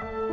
Bye.